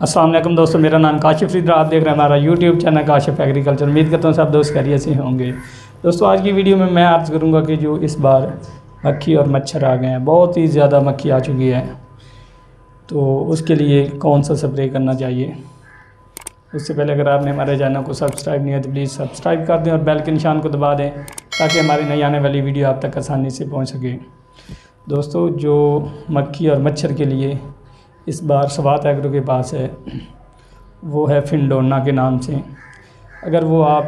السلام علیکم دوستو، میرا نام کاشف ریدر آپ دیکھ رہے ہیں ہمارا یوٹیوب چینل کاشف ایگریکلچر امید کرتا ہوں سب دوست خیریت سے ہوں گے۔ دوستو، آج کی ویڈیو میں میں عرض کروں گا کہ جو اس بار مکھی اور مچھر آ گئے ہیں، بہت ہی زیادہ مکھی آ چکی ہے تو اس کے لیے کون سا سپرے کرنا چاہیے؟ اس سے پہلے اگر آپ نے ہمارے چینل کو سبسکرائب نہیں ہے تو پلیز سبسکرائب کر دیں اور بیل کے نشان کو دبا دیں تاکہ ہماری نئی آنے والی ویڈیو آپ تک آسانی سے پہنچ سکے۔ دوستو، جو مکھی اور مچھر کے لیے اس بار سوات ایگرو کے پاس ہے، وہ ہے فنڈونا کے نام سے۔ اگر وہ آپ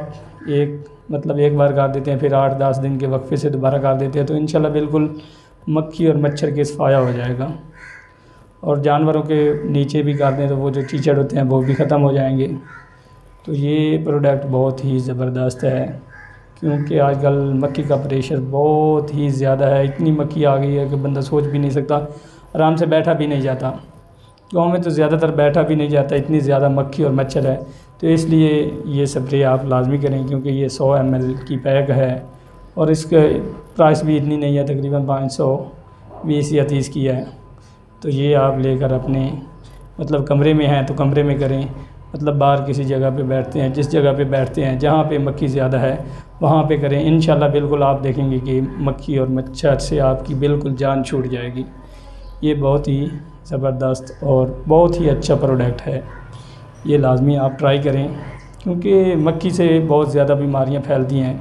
ایک مطلب ایک بار کر دیتے ہیں، پھر آٹھ دس دن کے وقفے سے دوبارہ کر دیتے ہیں، تو انشاءاللہ بالکل مکھی اور مچھر کے صفایا ہو جائے گا۔ اور جانوروں کے نیچے بھی کر دیں تو وہ جو چیچڑ ہوتے ہیں، وہ بھی ختم ہو جائیں گے۔ تو یہ پروڈکٹ بہت ہی زبردست ہے، کیونکہ آج کل مکھی کا پریشر بہت ہی زیادہ ہے۔ اتنی مکھی آ گئی ہے کہ بندہ سوچ بھی نہیں سکتا، آرام سے بیٹھا بھی نہیں جاتا۔ گاؤں میں تو زیادہ تر بیٹھا بھی نہیں جاتا، اتنی زیادہ مکھی اور مچھر ہے۔ تو اس لیے یہ سپرے آپ لازمی کریں کیونکہ یہ سو ایم ایل کی پیک ہے اور اس کے پرائس بھی اتنی نہیں ہے، تقریباً پانچ سو بیس یا تیس کی ہے۔ تو یہ آپ لے کر اپنے مطلب کمرے میں ہیں تو کمرے میں کریں۔ مطلب باہر کسی جگہ پہ بیٹھتے ہیں، جس جگہ پہ بیٹھتے ہیں، جہاں پہ مکھی زیادہ ہے، وہاں پہ کریں۔ انشاءاللہ بالکل آپ دیکھیں گے کہ مکھی اور مچھر سے آپ کی بالکل جان چھوٹ جائے گی۔ یہ بہت ہی زبردست اور بہت ہی اچھا پروڈکٹ ہے۔ یہ لازمی آپ ٹرائی کریں۔ کیونکہ مکھی سے بہت زیادہ بیماریاں پھیلتی ہیں۔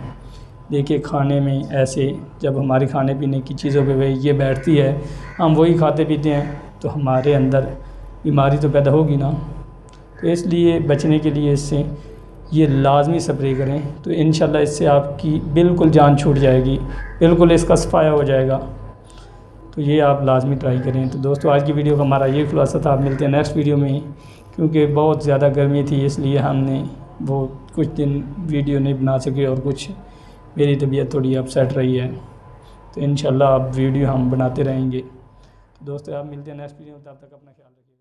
دیکھیے کھانے میں ایسے جب ہماری کھانے پینے کی چیزوں پہ یہ بیٹھتی ہے، ہم وہی کھاتے پیتے ہیں، تو ہمارے اندر بیماری تو پیدا ہوگی نا۔ تو اس لیے بچنے کے لیے اس سے یہ لازمی سپرے کریں۔ تو انشاءاللہ اس سے آپ کی بالکل جان چھوٹ جائے گی، بالکل اس کا صفایا ہو جائے گا۔ تو یہ آپ لازمی ٹرائی کریں۔ تو دوستو، آج کی ویڈیو کا ہمارا یہ خلاصہ تھا، آپ ملتے ہیں نیکسٹ ویڈیو میں۔ کیونکہ بہت زیادہ گرمی تھی، اس لیے ہم نے وہ کچھ دن ویڈیو نہیں بنا سکے اور کچھ میری طبیعت تھوڑی اپ سیٹ رہی ہے۔ تو انشاءاللہ آپ ویڈیو ہم بناتے رہیں گے۔ تو دوستو، آپ ملتے ہیں نیکسٹ ویڈیو میں، تب تک اپنا خیال رکھیں